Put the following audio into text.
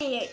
哎